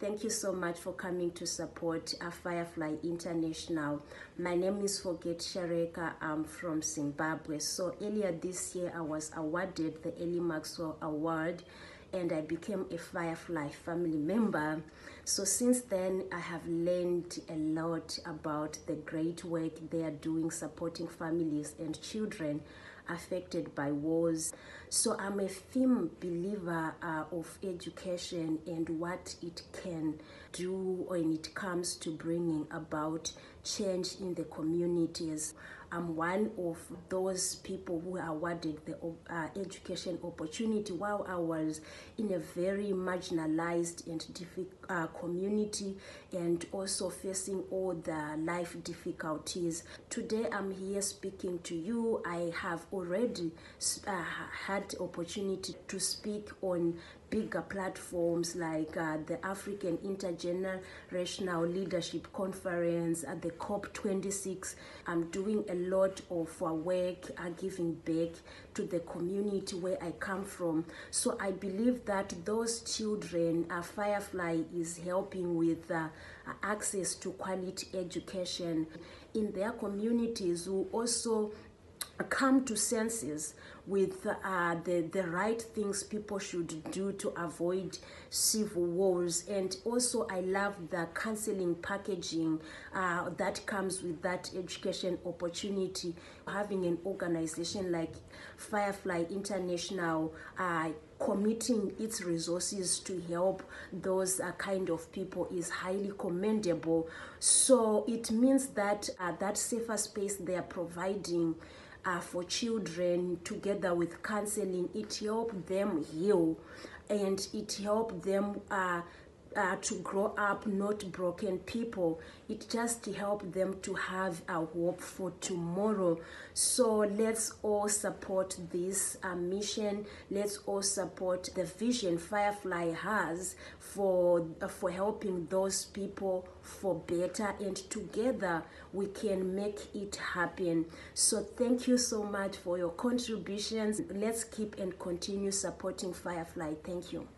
Thank you so much for coming to support uh, Firefly International. My name is Forget Shareka. I'm from Zimbabwe. So earlier this year, I was awarded the Ellie Maxwell Award and I became a Firefly family member. So since then, I have learned a lot about the great work they are doing supporting families and children affected by wars. So I'm a firm believer uh, of education and what it can do when it comes to bringing about change in the communities. I'm one of those people who awarded the uh, education opportunity while I was in a very marginalized and difficult uh, community and also facing all the life difficulties. Today I'm here speaking to you. I have already uh, had opportunity to speak on bigger platforms like uh, the African Intergenerational Leadership Conference at the COP26. I'm doing a lot of uh, work uh, giving back to the community where I come from. So I believe that those children, uh, Firefly is helping with uh, access to quality education in their communities who also come to senses with uh, the, the right things people should do to avoid civil wars. And also, I love the counseling packaging uh, that comes with that education opportunity. Having an organization like Firefly International uh, committing its resources to help those uh, kind of people is highly commendable. So it means that uh, that safer space they are providing uh, for children together with counseling. It help them heal and it help them uh, uh, to grow up not broken people it just help them to have a hope for tomorrow. So let's all support this uh, mission. Let's all support the vision firefly has for uh, for helping those people for better and together we can make it happen. So thank you so much for your contributions. Let's keep and continue supporting firefly. Thank you